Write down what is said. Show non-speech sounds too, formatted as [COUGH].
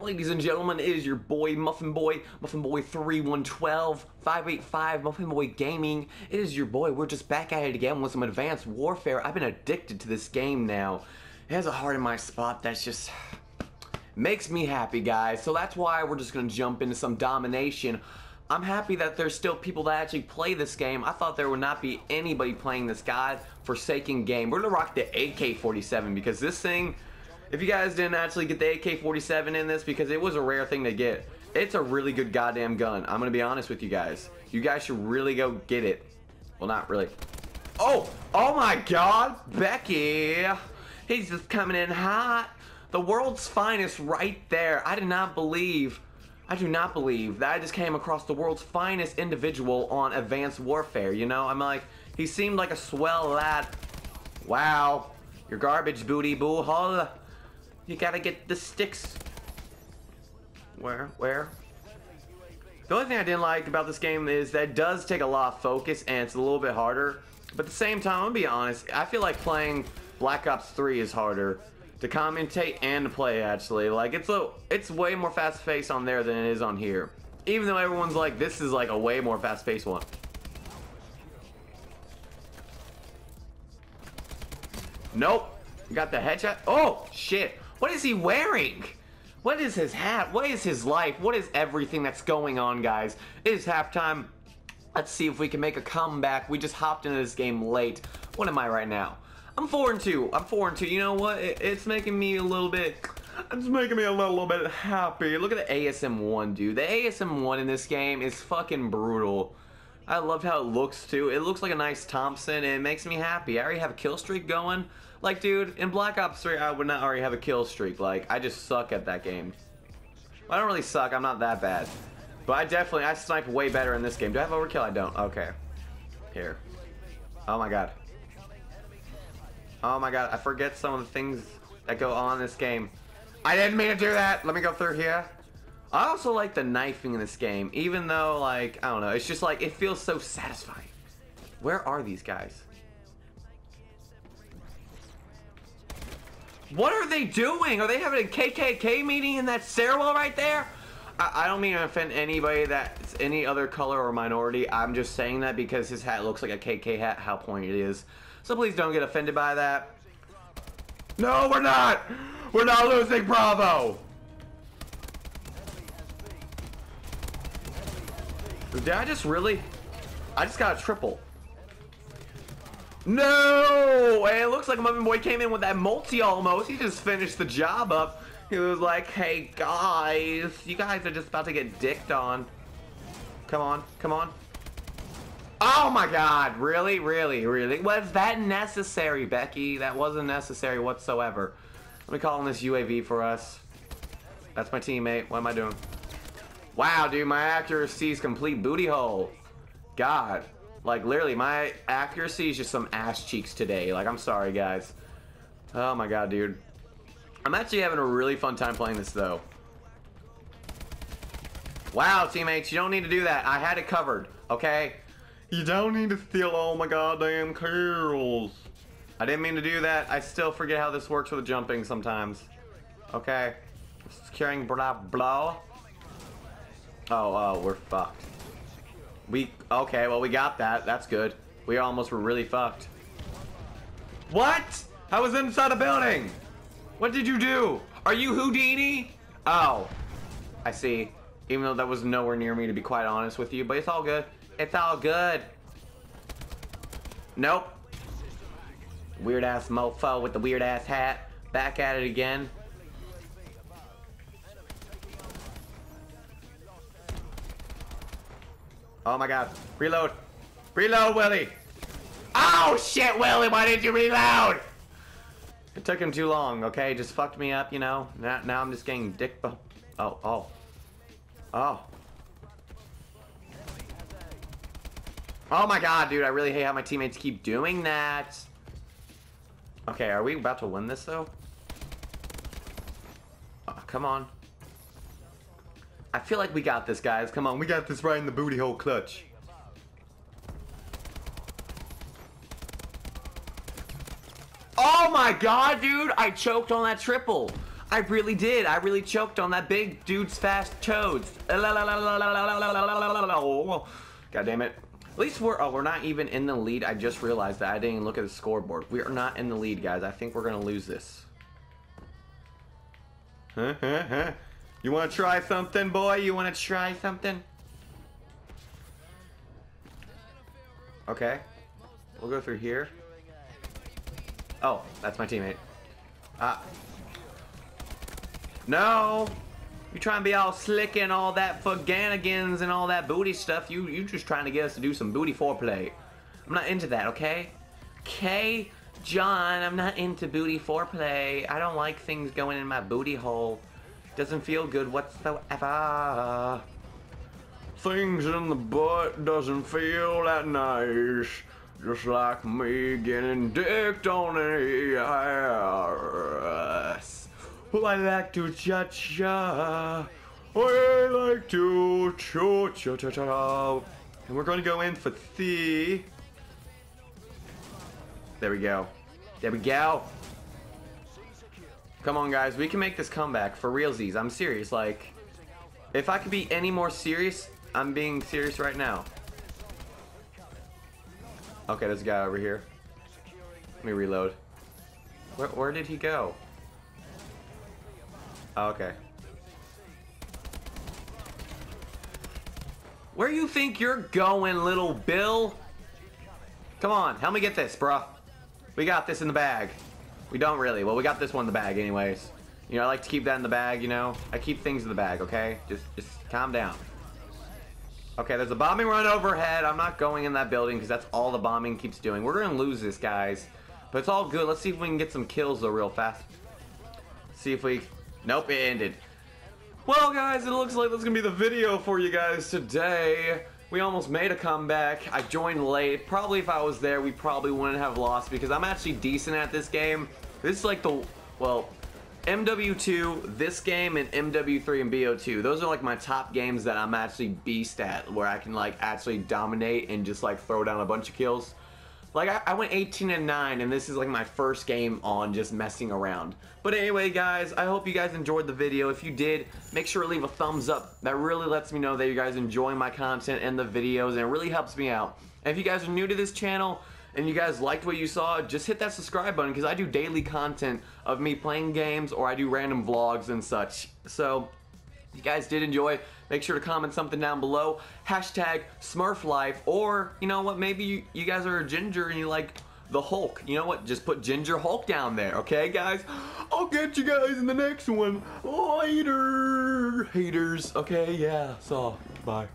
Ladies and gentlemen, it is your boy Muffin Boy, Muffin Boy 3112, 585, Muffin Boy Gaming. It is your boy. We're just back at it again with some Advanced Warfare. I've been addicted to this game now. It has a heart in my spot that's just makes me happy, guys. So that's why we're just gonna jump into some domination. I'm happy that there's still people that actually play this game. I thought there would not be anybody playing this god-forsaken game. We're gonna rock the AK-47 because this thing if you guys didn't actually get the AK-47 in this, because it was a rare thing to get, it's a really good goddamn gun. I'm gonna be honest with you guys. You guys should really go get it. Well, not really. Oh! Oh my god! Becky! He's just coming in hot. The world's finest right there. I did not believe, I do not believe that I just came across the world's finest individual on Advanced Warfare, you know? I'm like, he seemed like a swell lad. Wow. You're garbage, booty boo hole. You gotta get the sticks. Where? Where? The only thing I didn't like about this game is that it does take a lot of focus and it's a little bit harder. But at the same time, I'm gonna be honest, I feel like playing Black Ops 3 is harder to commentate and to play actually. Like it's a it's way more fast paced on there than it is on here. Even though everyone's like this is like a way more fast paced one. Nope. got the headshot. Oh shit. What is he wearing? What is his hat? What is his life? What is everything that's going on, guys? It is halftime. Let's see if we can make a comeback. We just hopped into this game late. What am I right now? I'm 4 and 2. I'm 4 and 2. You know what? it's making me a little bit it's making me a little bit happy. Look at the ASM1, dude. The ASM1 in this game is fucking brutal. I love how it looks too. It looks like a nice Thompson and it makes me happy. I already have a kill streak going. Like, dude, in Black Ops 3, I would not already have a kill streak. Like, I just suck at that game. I don't really suck. I'm not that bad. But I definitely, I snipe way better in this game. Do I have overkill? I don't. Okay. Here. Oh my god. Oh my god, I forget some of the things that go on in this game. I didn't mean to do that. Let me go through here. I also like the knifing in this game, even though, like, I don't know, it's just like, it feels so satisfying. Where are these guys? What are they doing? Are they having a KKK meeting in that stairwell right there? I, I don't mean to offend anybody that's any other color or minority. I'm just saying that because his hat looks like a KK hat, how pointed it is. So please don't get offended by that. No, we're not! We're not losing Bravo! Did I just really? I just got a triple. No! It looks like Muffin Boy came in with that multi almost. He just finished the job up. He was like, hey guys, you guys are just about to get dicked on. Come on, come on. Oh my god, really, really, really? Was that necessary, Becky? That wasn't necessary whatsoever. Let me call in this UAV for us. That's my teammate. What am I doing? Wow, dude, my accuracy is complete booty hole. God. Like, literally, my accuracy is just some ass cheeks today. Like, I'm sorry, guys. Oh my god, dude. I'm actually having a really fun time playing this, though. Wow, teammates, you don't need to do that. I had it covered, okay? You don't need to steal all my goddamn kills. I didn't mean to do that. I still forget how this works with jumping sometimes. Okay. Securing blah blah. Oh, oh, we're fucked. We, okay, well, we got that. That's good. We almost were really fucked. What? I was inside a building. What did you do? Are you Houdini? Oh, I see. Even though that was nowhere near me, to be quite honest with you. But it's all good. It's all good. Nope. Weird ass mofo with the weird ass hat. Back at it again. Oh my god. Reload. Reload, Willie. Oh shit, Willie, why did you reload? It took him too long, okay? Just fucked me up, you know? Now, now I'm just getting dick Oh, oh. Oh. Oh my god, dude, I really hate how my teammates keep doing that. Okay, are we about to win this, though? Oh, come on. I feel like we got this, guys. Come on, we got this right in the booty hole clutch. Oh my god, dude! I choked on that triple. I really did. I really choked on that big dude's fast toads. God damn it. At least we're, oh, we're not even in the lead. I just realized that. I didn't even look at the scoreboard. We are not in the lead, guys. I think we're going to lose this. [LAUGHS] You want to try something, boy? You want to try something? Okay. We'll go through here. Oh, that's my teammate. Ah. No! You trying to be all slick and all that for Ganigans and all that booty stuff. You you just trying to get us to do some booty foreplay. I'm not into that, okay? Okay, John, I'm not into booty foreplay. I don't like things going in my booty hole. Doesn't feel good whatsoever. Things in the butt doesn't feel that nice. Just like me getting dicked on the ass. Well, I like to cha cha. I like to cha cha cha cha. And we're going to go in for the. There we go. There we go. Come on, guys. We can make this comeback for realsies. I'm serious. Like, if I could be any more serious, I'm being serious right now. Okay, there's a guy over here. Let me reload. Where, where did he go? Oh, okay. Where you think you're going, little Bill? Come on, help me get this, bruh. We got this in the bag. We don't really. Well, we got this one in the bag anyways. You know, I like to keep that in the bag, you know? I keep things in the bag, okay? Just, just calm down. Okay, there's a bombing run overhead. I'm not going in that building because that's all the bombing keeps doing. We're going to lose this, guys. But it's all good. Let's see if we can get some kills, though, real fast. See if we Nope, it ended. Well, guys, it looks like that's gonna be the video for you guys today. We almost made a comeback. I joined late. Probably if I was there, we probably wouldn't have lost because I'm actually decent at this game. This is like the, well, MW2, this game, and MW3 and BO2. Those are like my top games that I'm actually beast at, where I can like actually dominate and just like throw down a bunch of kills. Like, I, I, went 18 and 9, and this is like my first game on just messing around. But anyway, guys, I hope you guys enjoyed the video. If you did, make sure to leave a thumbs up. That really lets me know that you guys enjoy my content and the videos, and it really helps me out. And if you guys are new to this channel, and you guys liked what you saw, just hit that subscribe button because I do daily content of me playing games or I do random vlogs and such. So if you guys did enjoy, make sure to comment something down below. Hashtag SmurfLife, or you know what, maybe you, you guys are a ginger and you like the Hulk. You know what, just put Ginger Hulk down there, okay guys? I'll get you guys in the next one. Later, haters. Okay, yeah, so, bye.